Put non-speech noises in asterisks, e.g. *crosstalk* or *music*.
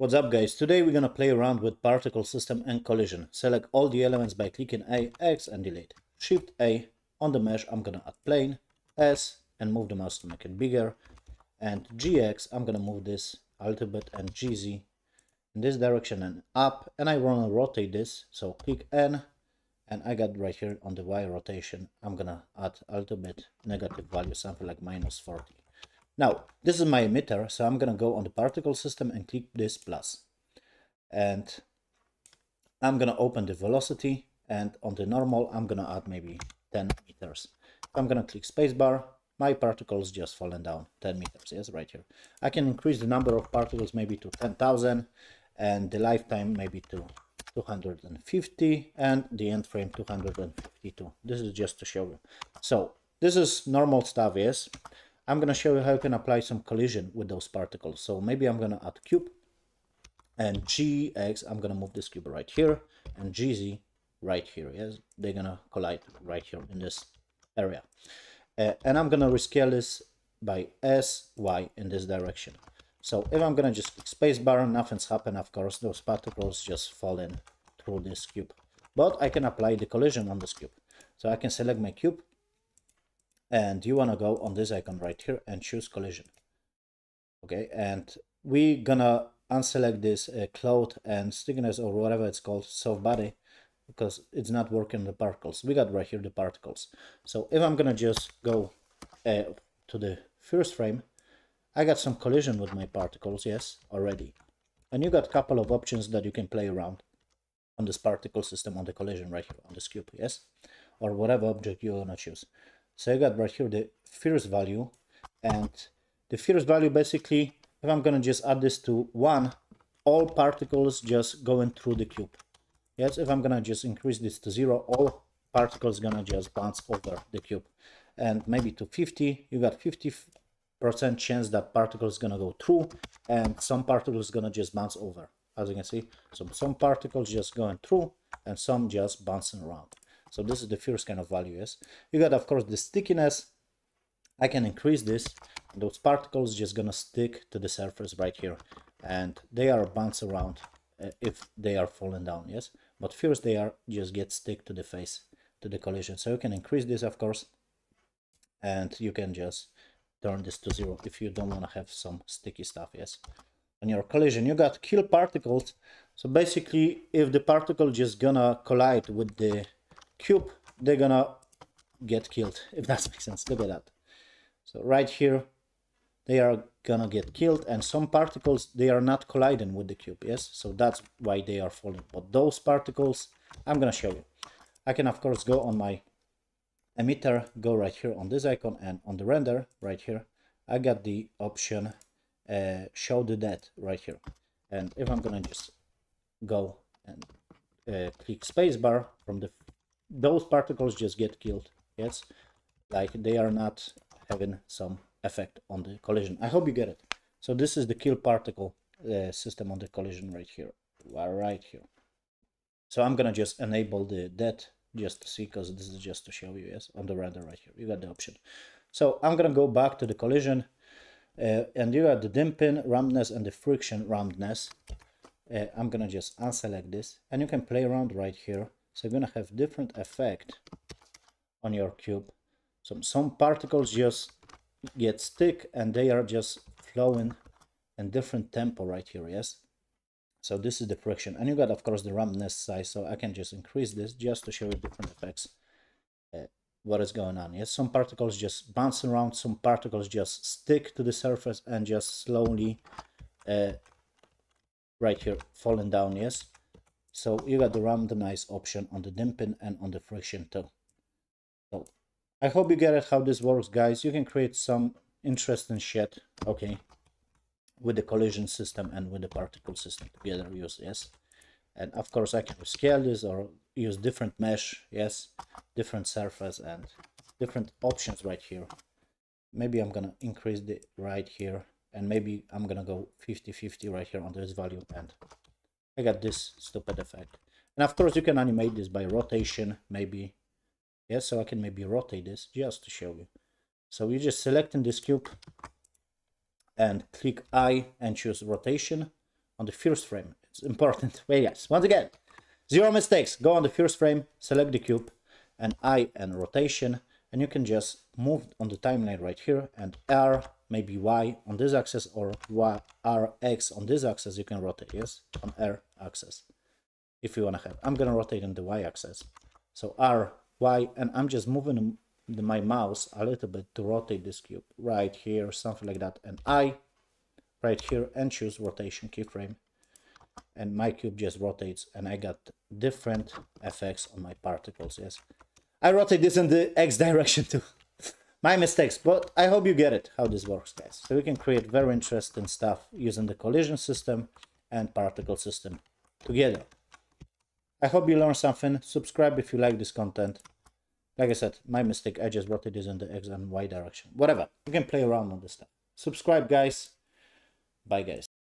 What's up guys, today we're gonna play around with particle system and collision. Select all the elements by clicking A, X and delete. Shift A, on the mesh I'm gonna add plane, S and move the mouse to make it bigger. And GX, I'm gonna move this a little bit and GZ in this direction and up. And I wanna rotate this, so click N and I got right here on the Y rotation, I'm gonna add a little bit negative value, something like minus 40. Now, this is my emitter, so I'm going to go on the particle system and click this plus. And I'm going to open the velocity, and on the normal, I'm going to add maybe 10 meters. I'm going to click spacebar, my particles just fallen down 10 meters, yes, right here. I can increase the number of particles maybe to 10,000, and the lifetime maybe to 250, and the end frame 252. This is just to show you. So, this is normal stuff, yes. I'm going to show you how you can apply some collision with those particles. So maybe I'm going to add cube and GX, I'm going to move this cube right here and GZ right here. Yes, they're going to collide right here in this area. Uh, and I'm going to rescale this by S, Y in this direction. So if I'm going to just space bar, nothing's happened. Of course, those particles just fall in through this cube. But I can apply the collision on this cube. So I can select my cube and you want to go on this icon right here and choose collision. Okay and we gonna unselect this uh, cloud and stickiness or whatever it's called soft body because it's not working the particles. We got right here the particles. So if i'm gonna just go uh, to the first frame i got some collision with my particles yes already. And you got a couple of options that you can play around on this particle system on the collision right here on this cube yes? Or whatever object you want to choose so I got right here the first value and the first value basically, if I'm gonna just add this to one, all particles just going through the cube. Yes, if I'm gonna just increase this to zero, all particles gonna just bounce over the cube. And maybe to 50, you got 50% chance that particles gonna go through and some particles gonna just bounce over. As you can see, so some particles just going through and some just bouncing around. So this is the first kind of value, yes. You got, of course, the stickiness. I can increase this. Those particles just gonna stick to the surface right here. And they are bounce around uh, if they are falling down, yes. But first they are just get stick to the face, to the collision. So you can increase this, of course. And you can just turn this to zero if you don't want to have some sticky stuff, yes. On your collision, you got kill particles. So basically, if the particle just gonna collide with the cube, they're gonna get killed, if that *laughs* makes sense. Look at that. So right here, they are gonna get killed and some particles, they are not colliding with the cube, yes? So that's why they are falling. But those particles, I'm gonna show you. I can, of course, go on my emitter, go right here on this icon and on the render right here, I got the option uh, show the dead right here. And if I'm gonna just go and uh, click spacebar from the those particles just get killed. Yes like they are not having some effect on the collision. I hope you get it. So this is the kill particle uh, system on the collision right here right here. So i'm gonna just enable the that just to see because this is just to show you yes on the render right here. You got the option. So i'm gonna go back to the collision uh, and you got the damping roundness and the friction roundness. Uh, i'm gonna just unselect this and you can play around right here so you're gonna have different effect on your cube. So some particles just get stick and they are just flowing in different tempo right here, yes? So this is the friction. And you got, of course, the roundness size. So I can just increase this just to show you different effects. Uh, what is going on. Yes, some particles just bounce around, some particles just stick to the surface and just slowly uh, right here falling down, yes. So you got the randomize option on the damping and on the friction too. So I hope you get it how this works, guys. You can create some interesting shit, okay, with the collision system and with the particle system together. Use yes, and of course I can scale this or use different mesh, yes, different surface and different options right here. Maybe I'm gonna increase the right here and maybe I'm gonna go 50-50 right here on this value and I got this stupid effect. And of course you can animate this by rotation, maybe. Yes, so I can maybe rotate this just to show you. So you just select in this cube and click I and choose rotation on the first frame. It's important. *laughs* Wait, yes. Once again, zero mistakes. Go on the first frame, select the cube, and I and rotation, and you can just move on the timeline right here, and R, maybe Y on this axis, or y, R, X on this axis, you can rotate, yes, on R axis, if you want to have. I'm going to rotate on the Y axis. So R, Y, and I'm just moving the, my mouse a little bit to rotate this cube. Right here, something like that, and I right here and choose rotation keyframe. And my cube just rotates and I got different effects on my particles yes. I rotate this in the X direction too. *laughs* My mistakes but I hope you get it how this works guys. So we can create very interesting stuff using the collision system and particle system together. I hope you learned something. Subscribe if you like this content. Like I said my mistake. I just rotate this in the X and Y direction. Whatever. You can play around on this stuff. Subscribe guys. Bye, guys.